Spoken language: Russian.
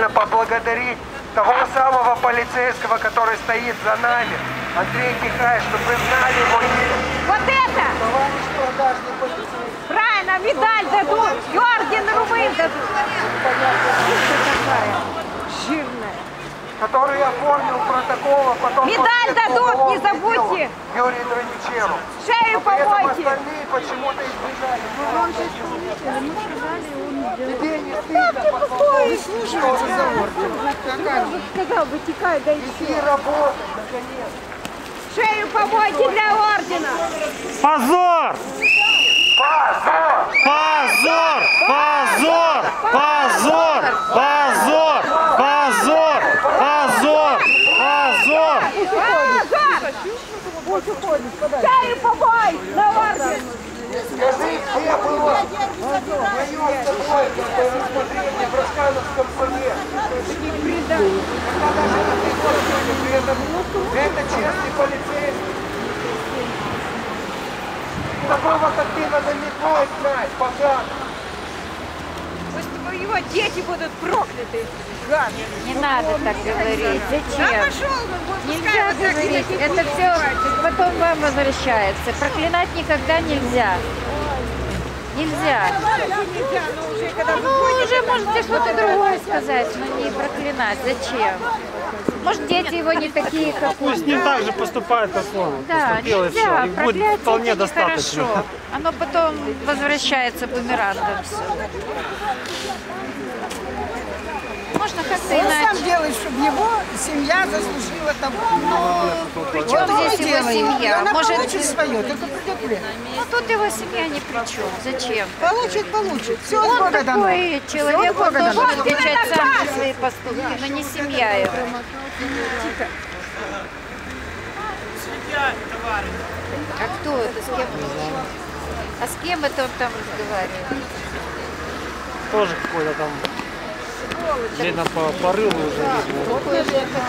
обязательно поблагодарить того самого полицейского, который стоит за нами, Андрей Кихай, чтобы вы знали его. Вот это! Товарищ продажный полицейский. Правильно, медаль дадут, и орден рубин дадут. такая жирная. который оформил протокол, а потом... Медаль дадут, не забудьте. Юрий Драничеву. Шею Но при этом помойте. остальные почему-то избежали. Ну, Он же слушаться за Сказал, вытекай, да и Иди работай, наконец. Шею помойте для ордена. Позор! Позор! Позор! Позор! Позор! Позор! Позор! Позор! Позор! Шею помой с тобой рассмотрение в Раскановском суде? Когда даже на ты подпишешь, при этом это честный полицейский. Такого, как ты, надо не будет знать, пока. Пусть его дети будут прокляты. Не надо так говорить. Да пошел, ну, Нельзя вот Это все потом вам возвращается. Проклинать никогда нельзя. Нельзя. но уже когда Ну, уже можете что-то другое сказать, но не проклинать. Зачем? Может, дети его не такие, как он. Пусть ним так же поступает, как он Да, поступил, и все. нельзя. И будет вполне достаточно. Оно потом возвращается бумерангом все. Можно как-то Он сам иначе. делает, чтобы его семья заслужила того. Ну, при чем здесь его семья? она Может, получит свое, только придет время. ну тут его семья ни при чем. Зачем? Получит, получит. Все Он Бога дано. такой человек, он Бога должен дано. отвечать сам за свои поступки, но не семья его. А кто это? С кем он? А с кем это он там разговаривает? Тоже какой-то там, видно, по порыву уже. Какой же это?